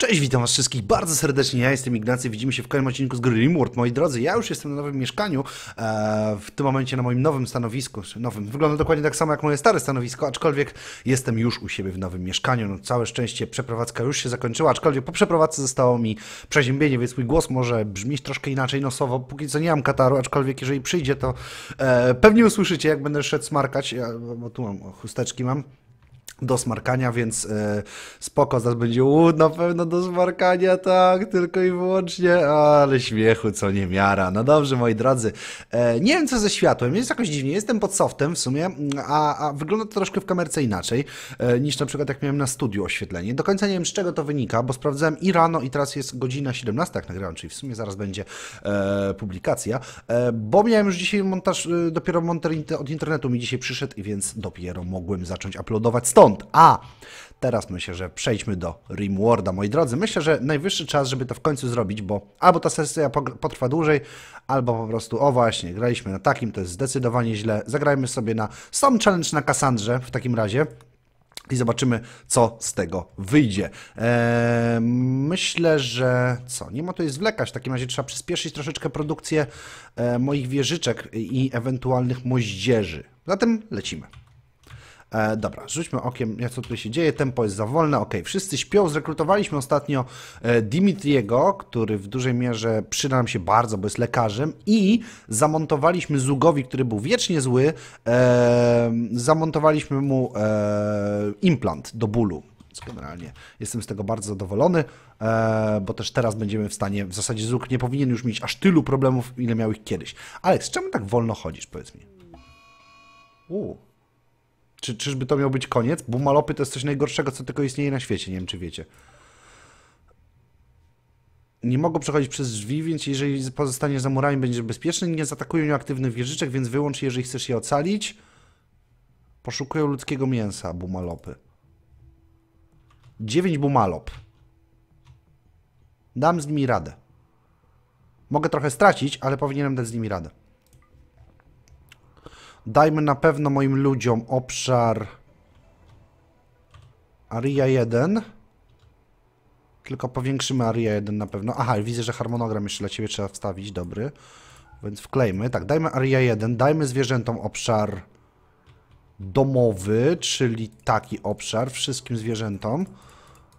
Cześć, witam was wszystkich bardzo serdecznie, ja jestem Ignacy, widzimy się w kolejnym odcinku z gry Rimworld. Moi drodzy, ja już jestem na nowym mieszkaniu, e, w tym momencie na moim nowym stanowisku, nowym, wygląda dokładnie tak samo jak moje stare stanowisko, aczkolwiek jestem już u siebie w nowym mieszkaniu, no całe szczęście przeprowadzka już się zakończyła, aczkolwiek po przeprowadzce zostało mi przeziębienie, więc mój głos może brzmieć troszkę inaczej nosowo, póki co nie mam kataru, aczkolwiek jeżeli przyjdzie, to e, pewnie usłyszycie, jak będę szedł smarkać, ja, bo tu mam, chusteczki mam, do smarkania, więc e, spoko, zaraz będzie u, na pewno do smarkania, tak, tylko i wyłącznie, ale śmiechu, co nie miara. No dobrze, moi drodzy, e, nie wiem co ze światłem, jest jakoś dziwnie, jestem pod softem w sumie, a, a wygląda to troszkę w kamerce inaczej, e, niż na przykład jak miałem na studiu oświetlenie. Do końca nie wiem z czego to wynika, bo sprawdzałem i rano i teraz jest godzina 17, jak nagrałem, czyli w sumie zaraz będzie e, publikacja, e, bo miałem już dzisiaj montaż, e, dopiero monter od internetu mi dzisiaj przyszedł i więc dopiero mogłem zacząć uploadować stąd. A teraz myślę, że przejdźmy do Rimworlda, moi drodzy. Myślę, że najwyższy czas, żeby to w końcu zrobić, bo albo ta sesja potrwa dłużej, albo po prostu, o właśnie, graliśmy na takim, to jest zdecydowanie źle. Zagrajmy sobie na Some Challenge na Cassandrze w takim razie. I zobaczymy, co z tego wyjdzie. Eee, myślę, że co? Nie ma to jest zwlekać. W takim razie trzeba przyspieszyć troszeczkę produkcję e, moich wieżyczek i ewentualnych moździerzy. Zatem lecimy. E, dobra, rzućmy okiem, jak co tutaj się dzieje. Tempo jest za wolne. Ok, wszyscy śpią. Zrekrutowaliśmy ostatnio e, Dimitriego, który w dużej mierze przyda nam się bardzo, bo jest lekarzem. I zamontowaliśmy Zugowi, który był wiecznie zły, e, zamontowaliśmy mu e, implant do bólu. Generalnie jestem z tego bardzo zadowolony, e, bo też teraz będziemy w stanie, w zasadzie Zug nie powinien już mieć aż tylu problemów, ile miał ich kiedyś. Aleks, czemu tak wolno chodzisz, powiedz mi? Uuu. Czy, czyżby to miał być koniec? Bumalopy to jest coś najgorszego, co tylko istnieje na świecie. Nie wiem, czy wiecie. Nie mogą przechodzić przez drzwi, więc jeżeli pozostaniesz za murami, będziesz bezpieczny. Nie zaatakują nieaktywnych wieżyczek, więc wyłącz je, jeżeli chcesz je ocalić. Poszukują ludzkiego mięsa, bumalopy. 9 bumalop. Dam z nimi radę. Mogę trochę stracić, ale powinienem dać z nimi radę. Dajmy na pewno moim ludziom obszar Aria 1. Tylko powiększymy Aria 1 na pewno. Aha, widzę, że harmonogram jeszcze dla Ciebie trzeba wstawić, dobry. Więc wklejmy. Tak, dajmy Aria 1, dajmy zwierzętom obszar domowy, czyli taki obszar wszystkim zwierzętom,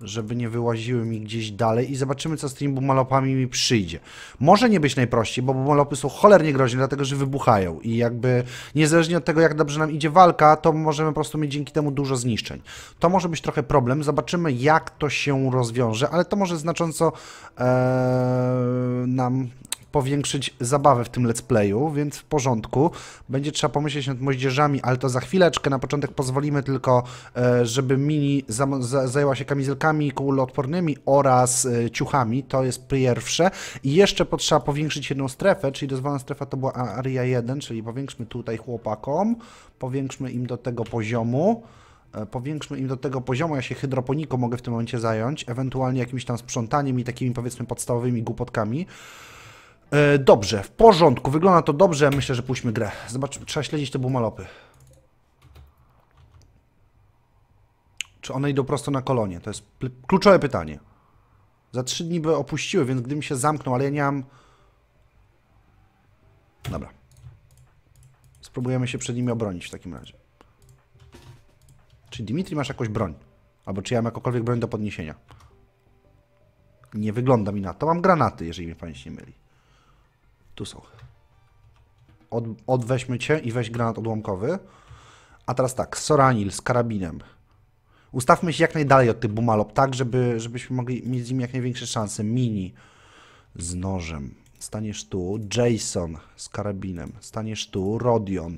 żeby nie wyłaziły mi gdzieś dalej i zobaczymy, co z tymi bumalopami mi przyjdzie. Może nie być najprościej, bo bumalopy są cholernie groźne, dlatego że wybuchają i jakby niezależnie od tego, jak dobrze nam idzie walka, to możemy po prostu mieć dzięki temu dużo zniszczeń. To może być trochę problem, zobaczymy, jak to się rozwiąże, ale to może znacząco ee, nam powiększyć zabawę w tym let's playu, więc w porządku. Będzie trzeba pomyśleć nad moździerzami, ale to za chwileczkę. Na początek pozwolimy tylko, e, żeby Mini zajęła się kamizelkami kuloodpornymi oraz e, ciuchami. To jest pierwsze. I jeszcze potrzeba powiększyć jedną strefę, czyli dozwolona strefa to była Aria 1, czyli powiększmy tutaj chłopakom, powiększmy im do tego poziomu. E, Powiększmy im do tego poziomu, ja się hydroponiką mogę w tym momencie zająć, ewentualnie jakimś tam sprzątaniem i takimi powiedzmy podstawowymi głupotkami. E, Dobrze, w porządku, wygląda to dobrze, myślę, że puśćmy grę. Zobaczmy, trzeba śledzić te bumalopy. Czy one idą prosto na kolonie? To jest kluczowe pytanie. Za trzy dni by opuściły, więc gdybym się zamknął, ale ja nie mam... Dobra. Spróbujemy się przed nimi obronić w takim razie. Czy Dimitri masz jakąś broń? Albo czy ja mam jakąkolwiek broń do podniesienia? Nie wygląda mi na to. Mam granaty, jeżeli mnie pamięć nie myli. Tu są. Od, odweźmy cię i weź granat odłamkowy. A teraz tak, Soranil z karabinem. Ustawmy się jak najdalej od tych bumalop, tak, żeby, żebyśmy mogli mieć z nimi jak największe szanse. Mini z nożem. Staniesz tu. Jason z karabinem. Staniesz tu. Rodion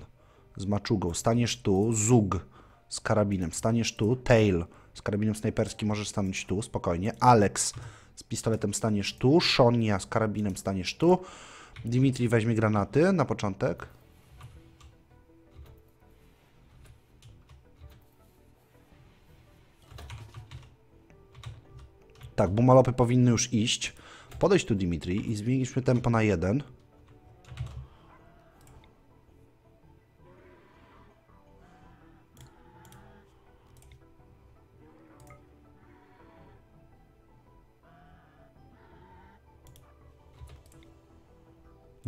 z maczugą. Staniesz tu. Zug z karabinem. Staniesz tu. Tail z karabinem snajperskim. Możesz stanąć tu, spokojnie. Alex z pistoletem staniesz tu. Shonia z karabinem staniesz tu. Dimitri weźmie granaty na początek. Tak, bumalopy powinny już iść. Podejdź tu, Dimitri, i zmieniliśmy tempo na jeden.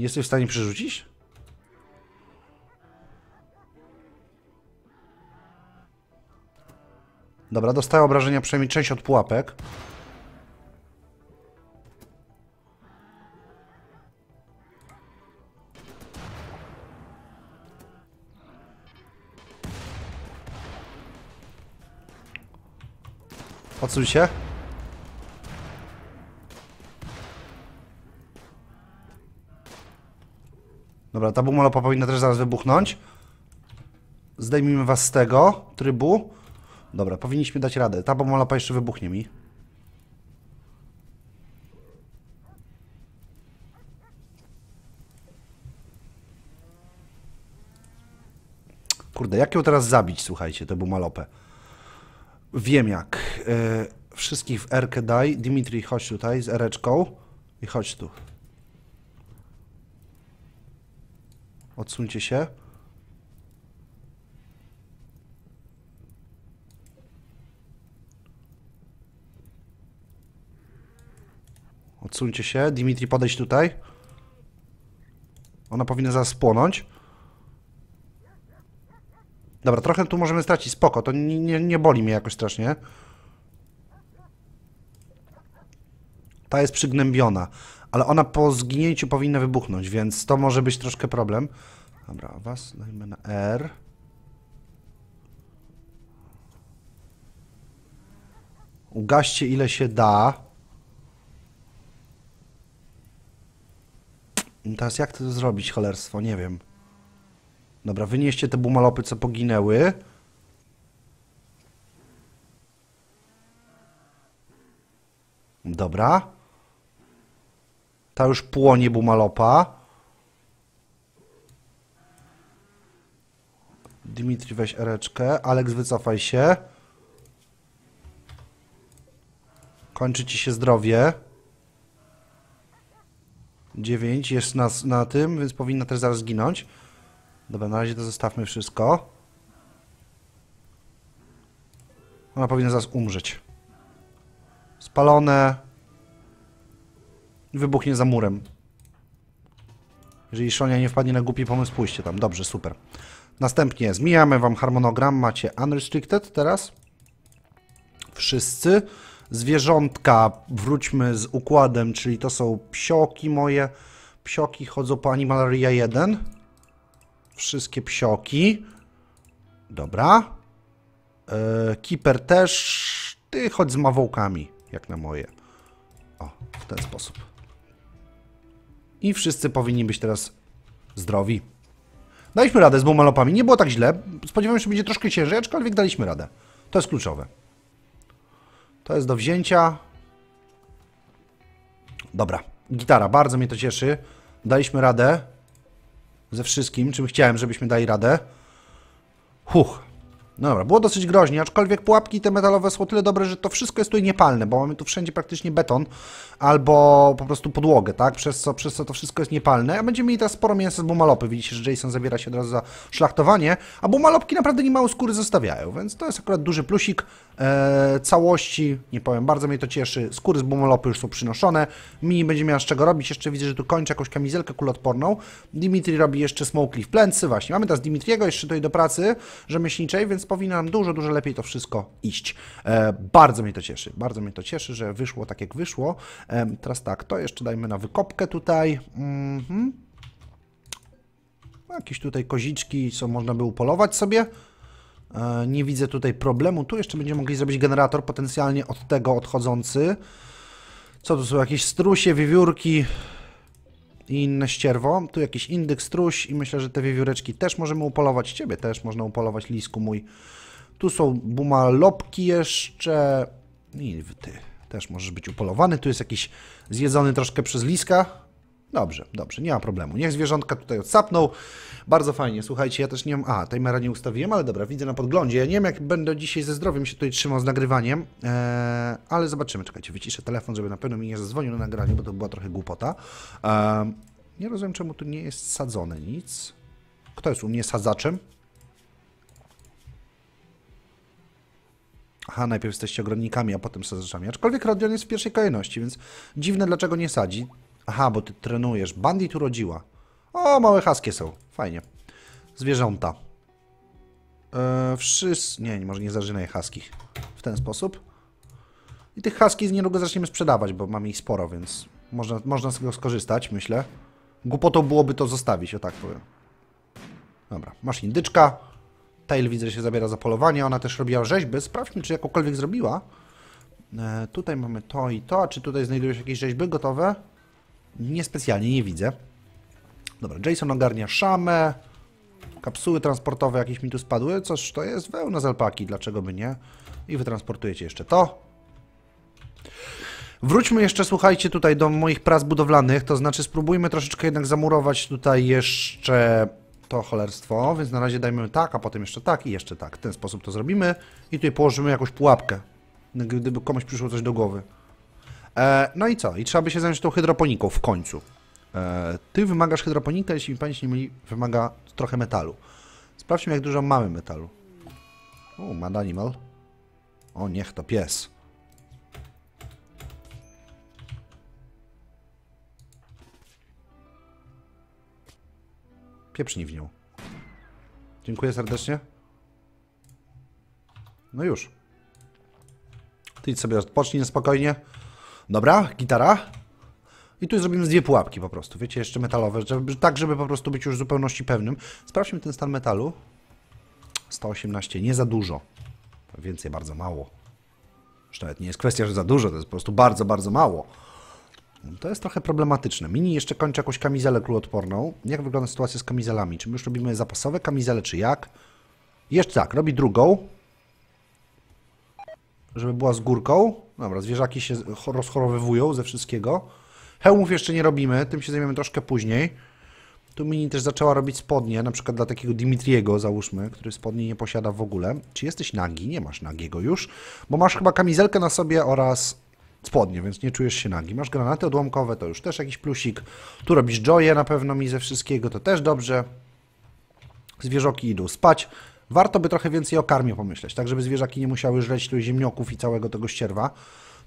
Jesteś w stanie przerzucić? Dobra, dostaję obrażenia przynajmniej część od pułapek. Odsuń się. Dobra, ta bumolopa powinna też zaraz wybuchnąć. Zdejmijmy was z tego trybu. Dobra, powinniśmy dać radę. Ta bumolopa jeszcze wybuchnie mi. Kurde, jak ją teraz zabić, słuchajcie, tę bumalopę? Wiem jak. E, wszystkich w Erkę daj. Dimitri, chodź tutaj z Ereczką. I chodź tu. Odsuńcie się. Odsuńcie się. Dimitri, podejdź tutaj. Ona powinna zaraz spłonąć. Dobra, trochę tu możemy stracić. Spoko, to nie, nie, nie boli mnie jakoś strasznie. Ta jest przygnębiona, ale ona po zginięciu powinna wybuchnąć, więc to może być troszkę problem. Dobra, was dajmy na R. Ugaście ile się da. Teraz jak to zrobić, cholerstwo? Nie wiem. Dobra, wynieście te bumalopy, co poginęły. Dobra. Ta już płonie bumalopa. Dimitri, weź ereczkę. Aleks, wycofaj się. Kończy ci się zdrowie. 9 jest na, na tym, więc powinna też zaraz zginąć. Dobra, na razie to zostawmy wszystko. Ona powinna zaraz umrzeć. Spalone. Wybuchnie za murem. Jeżeli Szonia nie wpadnie na głupi pomysł, pójście tam. Dobrze, super. Następnie zmieniamy wam harmonogram. Macie unrestricted teraz. Wszyscy. Zwierzątka, wróćmy z układem, czyli to są psioki moje. Psioki chodzą po Animalaria 1. Wszystkie psioki. Dobra. E, Keeper też. Ty chodź z mawołkami, jak na moje. O, w ten sposób. I wszyscy powinni być teraz zdrowi. Daliśmy radę z bumalopami. Nie było tak źle. Spodziewałem się, że będzie troszkę ciężej, aczkolwiek daliśmy radę. To jest kluczowe. To jest do wzięcia. Dobra. Gitara, bardzo mnie to cieszy. Daliśmy radę ze wszystkim, czym chciałem, żebyśmy dali radę. Huch. No dobra, było dosyć groźnie, aczkolwiek pułapki te metalowe są tyle dobre, że to wszystko jest tutaj niepalne, bo mamy tu wszędzie praktycznie beton albo po prostu podłogę, tak? Przez co, przez co to wszystko jest niepalne. A będziemy mieli teraz sporo mięsa z bumalopy. Widzicie, że Jason zabiera się od razu za szlachtowanie, a bumalopki naprawdę nie mało skóry zostawiają, więc to jest akurat duży plusik e, całości. Nie powiem, bardzo mnie to cieszy. Skóry z bumalopy już są przynoszone. Mini będzie miała z czego robić. Jeszcze widzę, że tu kończy jakąś kamizelkę kuloodporną. Dimitri robi jeszcze smoke leaf plęcy. Właśnie, mamy teraz Dimitriego jeszcze tutaj do pracy rzemieślniczej, więc powinno nam dużo, dużo lepiej to wszystko iść. E, bardzo mnie to cieszy. Bardzo mnie to cieszy, że wyszło tak, jak wyszło. E, teraz tak, to jeszcze dajmy na wykopkę tutaj. Mhm. Jakieś tutaj koziczki, co można by upolować sobie. E, Nie widzę tutaj problemu. Tu jeszcze będziemy mogli zrobić generator potencjalnie od tego odchodzący. Co tu są? Jakieś strusie, wiewiórki i inne ścierwo. Tu jakiś indyk struś i myślę, że te wiewióreczki też możemy upolować. Ciebie też można upolować, lisku mój. Tu są bumalopki jeszcze. I ty też możesz być upolowany. Tu jest jakiś zjedzony troszkę przez liska. Dobrze, dobrze, nie ma problemu. Niech zwierzątka tutaj odsapną. Bardzo fajnie. Słuchajcie, ja też nie mam... A, timera nie ustawiłem, ale dobra, widzę na podglądzie. Ja nie wiem, jak będę dzisiaj ze zdrowiem się tutaj trzymał z nagrywaniem, eee, ale zobaczymy. Czekajcie, wyciszę telefon, żeby na pewno mi nie zadzwonił na nagraniu, bo to była trochę głupota. Nie rozumiem, czemu tu nie jest sadzone nic. Kto jest u mnie sadzaczem? Aha, najpierw jesteście ogrodnikami, a potem sadzaczami. Aczkolwiek Rodion jest w pierwszej kolejności, więc dziwne, dlaczego nie sadzi. Aha, bo ty trenujesz. Bandit urodziła. O, małe haskie są. Fajnie. Zwierząta. Eee, wszyscy... Nie, może nie zażyna je haskich. W ten sposób. I tych haskich niedługo zaczniemy sprzedawać, bo mamy ich sporo, więc można, można z tego skorzystać, myślę. Głupotą byłoby to zostawić, o tak powiem. Dobra, masz indyczka. Tail widzę, że się zabiera za polowanie. Ona też robiła rzeźby. Sprawdźmy, czy jakąkolwiek zrobiła. E, tutaj mamy to i to. A czy tutaj znajdują się jakieś rzeźby gotowe? Niespecjalnie, nie widzę. Dobra, Jason ogarnia szamę. Kapsuły transportowe jakieś mi tu spadły. Coś to jest? Wełna z alpaki, dlaczego by nie? I wytransportujecie jeszcze to. Wróćmy jeszcze, słuchajcie, tutaj do moich prac budowlanych, to znaczy spróbujmy troszeczkę jednak zamurować tutaj jeszcze to cholerstwo, więc na razie dajmy tak, a potem jeszcze tak i jeszcze tak. W ten sposób to zrobimy i tutaj położymy jakąś pułapkę, gdyby komuś przyszło coś do głowy. E, no i co? I trzeba by się zająć tą hydroponiką w końcu. E, ty wymagasz hydroponika, jeśli mi pani nie myli, wymaga trochę metalu. Sprawdźmy, jak dużo mamy metalu. O, mad animal. O, niech to pies. Pieprznij w nią. Dziękuję serdecznie. No już. Ty idź sobie odpocznij spokojnie. Dobra, gitara. I tu zrobimy dwie pułapki po prostu, wiecie, jeszcze metalowe, żeby, tak, żeby po prostu być już w zupełności pewnym. Sprawdźmy ten stan metalu. 118, nie za dużo. Więcej bardzo mało. Już nawet nie jest kwestia, że za dużo, to jest po prostu bardzo, bardzo mało. To jest trochę problematyczne. Mini jeszcze kończy jakąś kamizelę króloodporną. Jak wygląda sytuacja z kamizelami? Czy my już robimy zapasowe kamizele, czy jak? Jeszcze tak, robi drugą. Żeby była z górką. Dobra, zwierzaki się rozchorowywują ze wszystkiego. Hełmów jeszcze nie robimy, tym się zajmiemy troszkę później. Tu Mini też zaczęła robić spodnie, na przykład dla takiego Dimitriego, załóżmy, który spodni nie posiada w ogóle. Czy jesteś nagi? Nie masz nagiego już, bo masz chyba kamizelkę na sobie oraz spodnie, więc nie czujesz się nagi. Masz granaty odłamkowe, to już też jakiś plusik. Tu robisz joye na pewno mi ze wszystkiego, to też dobrze. Zwierzoki idą spać. Warto by trochę więcej o karmie pomyśleć, tak żeby zwierzaki nie musiały żreć tu ziemnioków i całego tego ścierwa,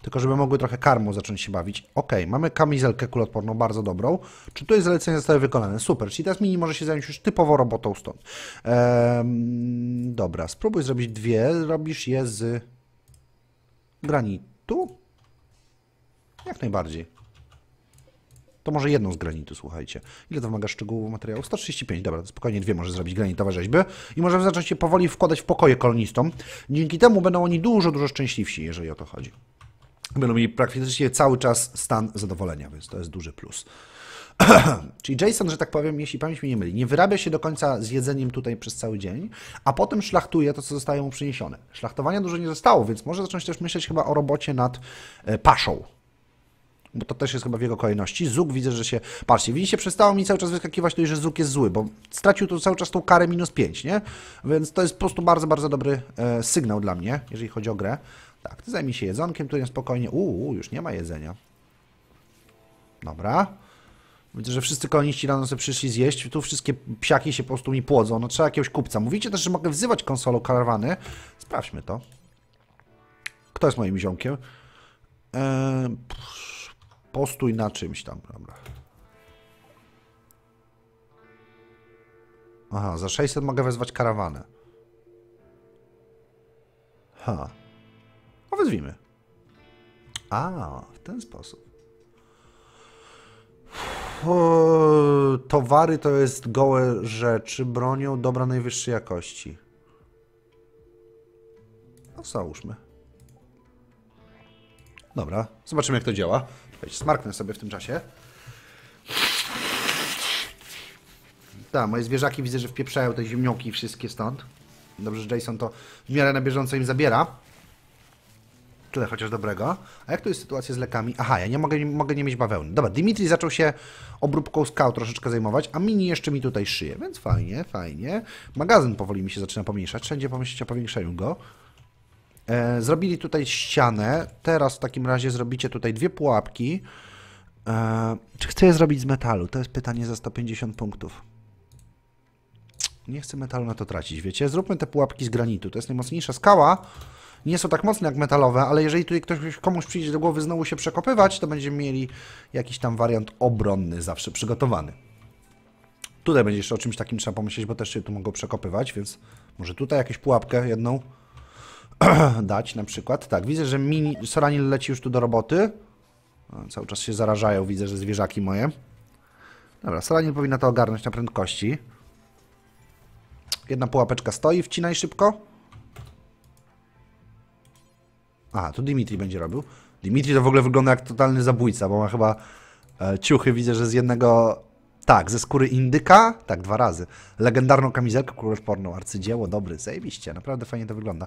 tylko żeby mogły trochę karmą zacząć się bawić. Ok, mamy kamizelkę kulotporną, bardzo dobrą. Czy tutaj zalecenia zostały wykonane? Super, czyli teraz mini może się zająć już typowo robotą stąd. Ehm, dobra, spróbuj zrobić dwie. Robisz je z granitu? Jak najbardziej. To może jedną z granitu, słuchajcie. Ile to wymaga szczegółów materiału? 135, dobra, to spokojnie dwie może zrobić granitowe rzeźby i możemy zacząć się powoli wkładać w pokoje kolonistom. Dzięki temu będą oni dużo, dużo szczęśliwsi, jeżeli o to chodzi. Będą mieli praktycznie cały czas stan zadowolenia, więc to jest duży plus. Czyli Jason, że tak powiem, jeśli pamięć mi nie myli, nie wyrabia się do końca z jedzeniem tutaj przez cały dzień, a potem szlachtuje to, co zostaje mu przyniesione. Szlachtowania dużo nie zostało, więc może zacząć też myśleć chyba o robocie nad e, paszą bo to też jest chyba w jego kolejności. Zuk widzę, że się... Patrzcie, widzicie, przestało mi cały czas wyskakiwać tutaj, że Zuk jest zły, bo stracił tu cały czas tą karę minus 5, nie? Więc to jest po prostu bardzo, bardzo dobry e, sygnał dla mnie, jeżeli chodzi o grę. Tak, ty zajmij się jedzonkiem, jest spokojnie. Uuu, już nie ma jedzenia. Dobra. Widzę, że wszyscy koloniści rano sobie przyszli zjeść. Tu wszystkie psiaki się po prostu mi płodzą. No trzeba jakiegoś kupca. Mówicie też, że mogę wzywać konsolą karawany. Sprawdźmy to. Kto jest moim ziomkiem? Eee, Postój na czymś tam, dobra. Aha, za 600 mogę wezwać karawanę. Ha. O, wezwijmy. A, w ten sposób. towary to jest gołe rzeczy, bronią dobra najwyższej jakości. No, załóżmy. Dobra, zobaczymy jak to działa. Smarknę sobie w tym czasie. Tak, moje zwierzaki widzę, że wpieprzają te ziemnioki wszystkie stąd. Dobrze, że Jason to w miarę na bieżąco im zabiera. Tyle chociaż dobrego. A jak to jest sytuacja z lekami? Aha, ja nie mogę, nie mogę nie mieć bawełny. Dobra, Dimitri zaczął się obróbką skał troszeczkę zajmować, a Mini jeszcze mi tutaj szyje, więc fajnie, fajnie. Magazyn powoli mi się zaczyna pomniejszać. Wszędzie pomyśleć o powiększeniu go. E, zrobili tutaj ścianę. Teraz w takim razie zrobicie tutaj dwie pułapki. E, czy chcę je zrobić z metalu? To jest pytanie za 150 punktów. Nie chcę metalu na to tracić, wiecie? Zróbmy te pułapki z granitu. To jest najmocniejsza skała Nie są tak mocne jak metalowe, ale jeżeli tutaj ktoś komuś przyjdzie do głowy znowu się przekopywać, to będziemy mieli jakiś tam wariant obronny zawsze przygotowany. Tutaj będzie jeszcze o czymś takim trzeba pomyśleć, bo też się tu mogą przekopywać, więc może tutaj jakąś pułapkę jedną dać na przykład. Tak, widzę, że mini Soranil leci już tu do roboty. O, cały czas się zarażają, widzę, że zwierzaki moje. Dobra, Soranil powinna to ogarnąć na prędkości. Jedna pułapeczka stoi, wcinaj szybko. A, tu Dimitri będzie robił. Dimitri to w ogóle wygląda jak totalny zabójca, bo ma chyba e, ciuchy, widzę, że z jednego... Tak, ze skóry indyka, tak, dwa razy. Legendarną kamizelkę kuloodporną, arcydzieło, dobry, zajebiście, naprawdę fajnie to wygląda.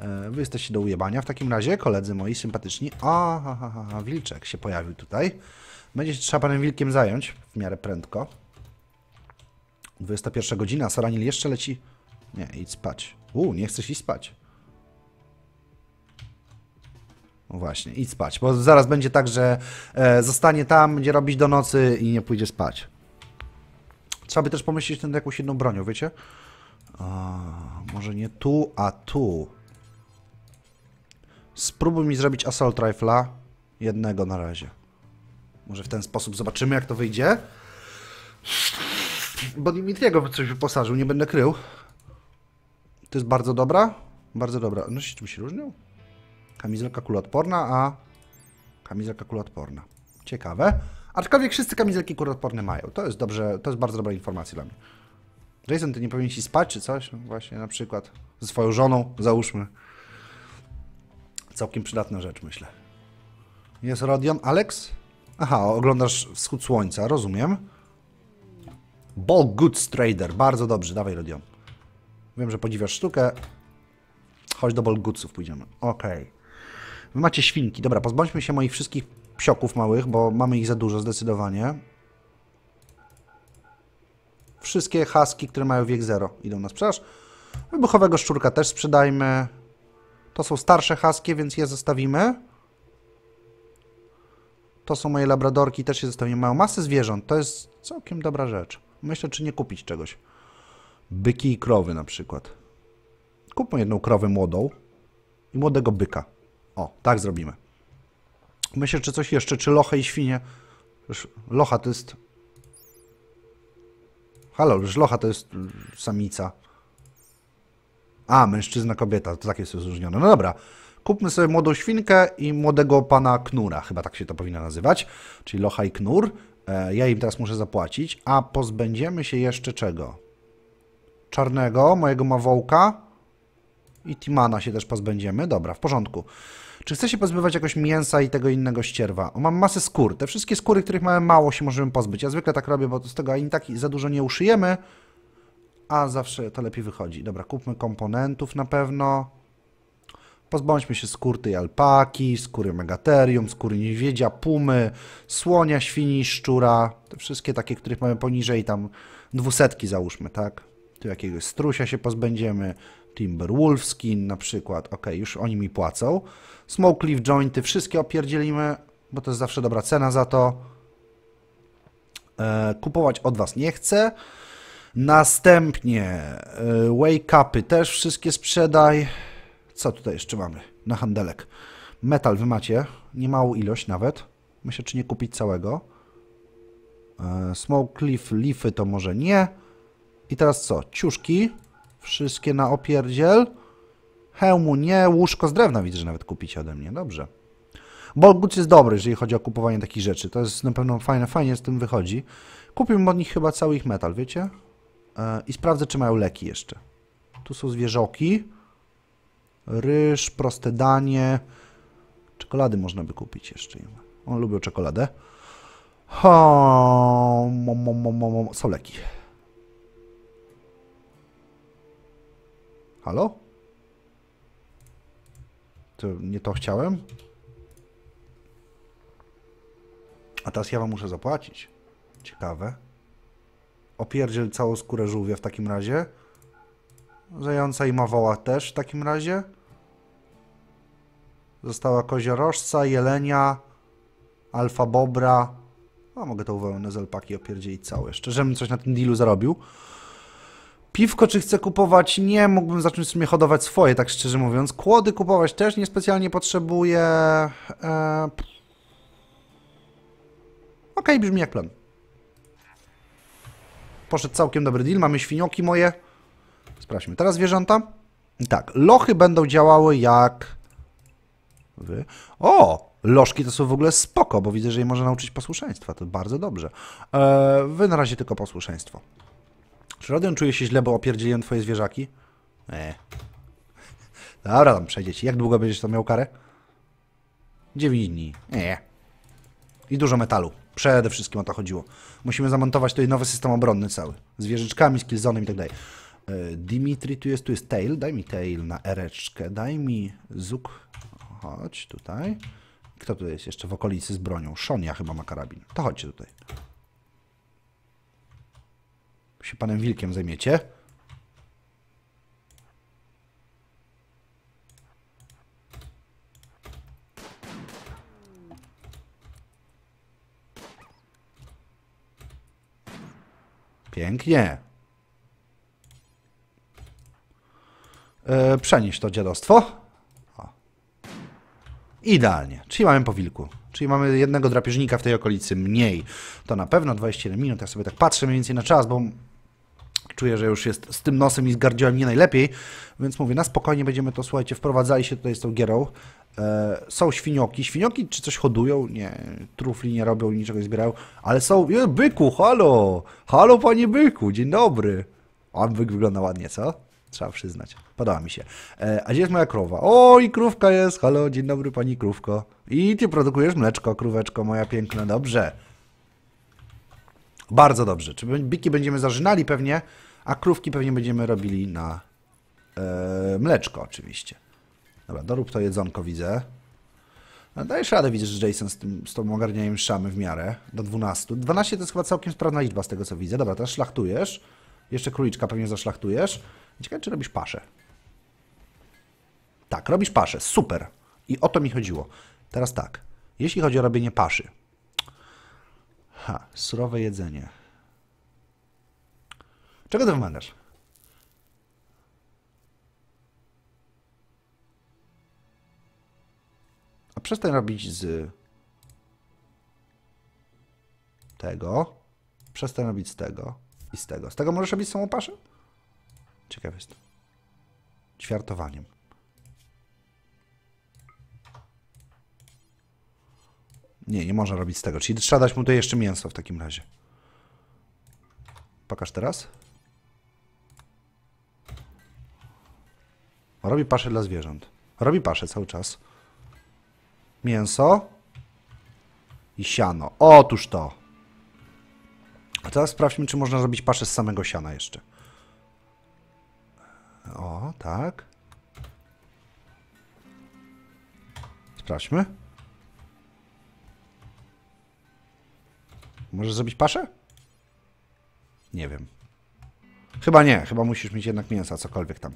E, wy jesteście do ujebania w takim razie, koledzy moi sympatyczni. O, ha, ha, ha, wilczek się pojawił tutaj. Będzie się trzeba panem wilkiem zająć w miarę prędko. 21 godzina, Soranil jeszcze leci. Nie, idź spać. U, nie chcesz iść spać. No właśnie, idź spać, bo zaraz będzie tak, że e, zostanie tam, będzie robić do nocy i nie pójdzie spać. Trzeba by też pomyśleć nad jakąś jedną bronią, wiecie? A, może nie tu, a tu. Spróbuj mi zrobić assault rifla. Jednego na razie. Może w ten sposób zobaczymy, jak to wyjdzie. Bo Dimitriego coś wyposażył, nie będę krył. To jest bardzo dobra. Bardzo dobra. No się różnią? Kamizelka kuloodporna, a kamizelka kuloodporna. Ciekawe. Aczkolwiek wszyscy kamizelki kuloodporne mają. To jest dobrze, to jest bardzo dobra informacja dla mnie. Jason, ty nie powinieneś ci spać czy coś? No właśnie, na przykład ze swoją żoną, załóżmy. Całkiem przydatna rzecz, myślę. Jest Rodion. Alex? Aha, oglądasz wschód słońca, rozumiem. Ball Goods Trader, bardzo dobrze, dawaj Rodion. Wiem, że podziwiasz sztukę. Chodź do Ball Goodsów, pójdziemy. Okej. Okay. Wy macie świnki. Dobra, pozbądźmy się moich wszystkich psioków małych, bo mamy ich za dużo zdecydowanie. Wszystkie haski, które mają wiek 0 idą na sprzedaż. Wybuchowego szczurka też sprzedajmy. To są starsze haskie, więc je zostawimy. To są moje labradorki, też je zostawimy. Mają masę zwierząt, to jest całkiem dobra rzecz. Myślę, czy nie kupić czegoś. Byki i krowy na przykład. Kupmy jedną krowę młodą i młodego byka. O, tak zrobimy. Myślę, czy coś jeszcze, czy locha i świnie. locha to jest... Halo, już locha to jest samica. A, mężczyzna, kobieta, to takie jest rozróżnione. No dobra, kupmy sobie młodą świnkę i młodego pana knura, chyba tak się to powinno nazywać, czyli locha i knur. E, ja im teraz muszę zapłacić, a pozbędziemy się jeszcze czego? Czarnego, mojego mawołka i Timana się też pozbędziemy. Dobra, w porządku. Czy chcę się pozbywać jakoś mięsa i tego innego ścierwa? O, mam masę skór. Te wszystkie skóry, których mamy mało, się możemy pozbyć. Ja zwykle tak robię, bo z tego ani tak za dużo nie uszyjemy, a zawsze to lepiej wychodzi. Dobra, kupmy komponentów na pewno. Pozbądźmy się skór tej alpaki, skóry megaterium, skóry niedźwiedzia, pumy, słonia, świni, szczura. Te wszystkie takie, których mamy poniżej tam dwusetki załóżmy, tak? Tu jakiegoś strusia się pozbędziemy. Timberwolf skin na przykład. Ok, już oni mi płacą. Smoke Leaf Jointy, wszystkie opierdzielimy, bo to jest zawsze dobra cena za to. E, kupować od Was nie chcę. Następnie e, wake upy też wszystkie sprzedaj. Co tutaj jeszcze mamy na handelek? Metal wy macie, niemałą ilość nawet. Myślę, czy nie kupić całego. E, smoke Cliff, Leafy to może nie. I teraz co? Ciuszki. Wszystkie na opierdziel. Hełmu nie. Łóżko z drewna widzę, że nawet kupicie ode mnie. Dobrze. Bolguc jest dobry, jeżeli chodzi o kupowanie takich rzeczy. To jest na pewno fajne, fajnie z tym wychodzi. Kupiłbym od nich chyba cały ich metal, wiecie? E, I sprawdzę, czy mają leki jeszcze. Tu są zwierzoki. Ryż, proste danie. Czekolady można by kupić jeszcze. On lubią czekoladę. Ho, mo, mo, mo, mo, są leki. Halo? To nie to chciałem? A teraz ja wam muszę zapłacić. Ciekawe. Opierdziel całą skórę żółwia w takim razie. Zająca i mawoła też w takim razie. Została koziorożca, jelenia, alfa bobra. A mogę to wełnę z alpaki opierdzielić całe. Szczerze bym coś na tym dealu zarobił. Piwko czy chcę kupować? Nie, mógłbym zacząć w sumie hodować swoje, tak szczerze mówiąc. Kłody kupować też niespecjalnie potrzebuję. E... Okej, brzmi jak plan. Poszedł całkiem dobry deal. Mamy świnioki moje. Sprawdźmy. Teraz zwierzęta. Tak, lochy będą działały jak... Wy. O! Lożki to są w ogóle spoko, bo widzę, że je można nauczyć posłuszeństwa. To bardzo dobrze. E, wy na razie tylko posłuszeństwo. Czy Rodion czuje się źle, bo opierdzieliłem twoje zwierzaki? Nie. Dobra, tam przejdzie ci. Jak długo będziesz tam miał karę? 9 dni. Nie. I dużo metalu. Przede wszystkim o to chodziło. Musimy zamontować tutaj nowy system obronny cały. Z wieżyczkami, z killzonem i tak dalej. E, Dimitri, tu jest, tu jest tail. Daj mi tail na ereczkę. Daj mi zuk. Chodź tutaj. Kto tu jest jeszcze w okolicy z bronią? Szonia chyba ma karabin. To chodźcie tutaj. się panem Wilkiem zajmiecie. Pięknie. E, przenieś to dziadostwo. O. Idealnie. Czyli mamy po wilku. Czyli mamy jednego drapieżnika w tej okolicy mniej. To na pewno 21 minut. Ja sobie tak patrzę mniej więcej na czas, bo czuję, że już jest z tym nosem i z gardziałem nie najlepiej, więc mówię, na spokojnie będziemy to, słuchajcie, wprowadzali się tutaj z tą gierą. E, są świnioki. Świnioki czy coś hodują? Nie, trufli nie robią, niczego nie zbierają, ale są... Je, byku, halo! Halo, panie byku, dzień dobry. On byk wygląda ładnie, co? Trzeba przyznać. Podoba mi się. E, a gdzie jest moja krowa? O, i krówka jest. Halo, dzień dobry pani krówko. I ty produkujesz mleczko, króweczko moja piękna. Dobrze. Bardzo dobrze. Czy byki będziemy zażynali pewnie, a krówki pewnie będziemy robili na e, mleczko oczywiście. Dobra, dorób to jedzonko widzę. No, dajesz radę, widzisz, że Jason z, tym, z ogarnianiem szamy w miarę do 12. 12 to jest chyba całkiem sprawna liczba z tego, co widzę. Dobra, teraz szlachtujesz. Jeszcze króliczka pewnie zaszlachtujesz. Ciekawe, czy robisz paszę. Tak, robisz paszę. Super. I o to mi chodziło. Teraz tak. Jeśli chodzi o robienie paszy. Ha, surowe jedzenie. Czego ty wymagasz? A przestań robić z tego. Przestań robić z tego i z tego. Z tego możesz robić samą paszę? Ciekawe jest. Ćwiartowaniem. Nie, nie można robić z tego. Czyli trzeba dać mu to jeszcze mięso w takim razie. Pokaż teraz. Robi paszę dla zwierząt. Robi paszę cały czas. Mięso. I siano. Otóż to. A teraz sprawdźmy, czy można zrobić paszę z samego siana jeszcze. O, tak. Sprawdźmy. Możesz zrobić paszę? Nie wiem. Chyba nie, chyba musisz mieć jednak mięsa, cokolwiek tam.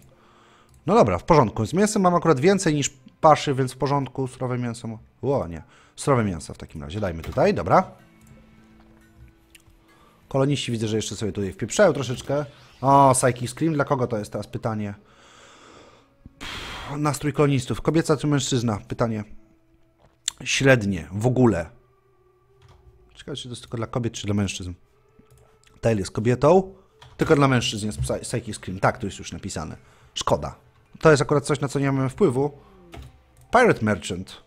No dobra, w porządku. Z mięsem mam akurat więcej niż paszy, więc w porządku. Surowe mięso. O, nie. Surowe mięso w takim razie. Dajmy tutaj, dobra. Koloniści widzę, że jeszcze sobie tutaj wpieprzają troszeczkę. O, Psychic Scream. Dla kogo to jest teraz pytanie? Pff, nastrój kolonistów. Kobieca czy mężczyzna? Pytanie. Średnie. W ogóle. Ciekawe, czy to jest tylko dla kobiet, czy dla mężczyzn. Tail jest kobietą. Tylko dla mężczyzn jest Psychic Scream. Tak, to jest już napisane. Szkoda. To jest akurat coś, na co nie mamy wpływu. Pirate Merchant.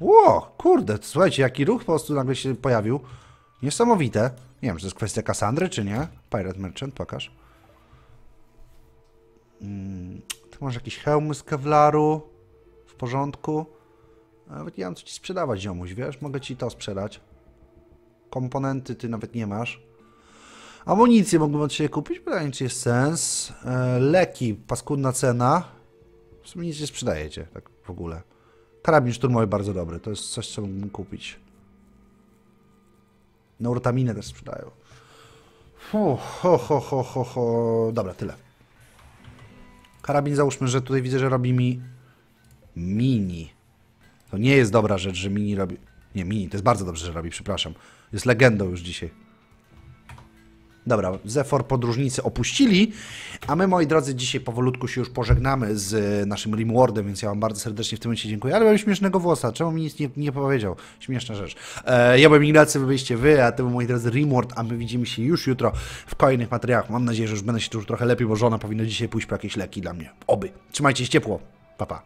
Ło, kurde, słuchajcie, jaki ruch po prostu nagle się pojawił. Niesamowite. Nie wiem, czy to jest kwestia Kassandry, czy nie. Pirate Merchant, pokaż. Hmm, tu masz jakiś hełm z kevlaru. W porządku. Nawet nie mam co ci sprzedawać, ziomuś, wiesz? Mogę ci to sprzedać. Komponenty ty nawet nie masz. Amunicję mógłbym od Ciebie kupić? Pytanie, czy jest sens. E, leki, paskudna cena. W sumie nic nie sprzedajecie, tak w ogóle. Karabin szturmowy bardzo dobry, to jest coś, co mógłbym kupić. Neurtaminę też sprzedają. Fu, ho, ho, ho, ho, ho. Dobra, tyle. Karabin załóżmy, że tutaj widzę, że robi mi mini. To nie jest dobra rzecz, że mini robi... Nie, mini, to jest bardzo dobrze, że robi, przepraszam. Jest legendą już dzisiaj. Dobra, Zefor podróżnicy opuścili, a my, moi drodzy, dzisiaj powolutku się już pożegnamy z e, naszym Rimwardem, więc ja wam bardzo serdecznie w tym momencie dziękuję. Ale miałem śmiesznego włosa, czemu mi nic nie, nie powiedział? Śmieszna rzecz. E, ja byłem Ignacy, wy byliście wy, a był, moi drodzy, Rimward, a my widzimy się już jutro w kolejnych materiałach. Mam nadzieję, że już będę się tu już trochę lepiej, bo żona powinna dzisiaj pójść po jakieś leki dla mnie. Oby. Trzymajcie się ciepło. Pa, pa.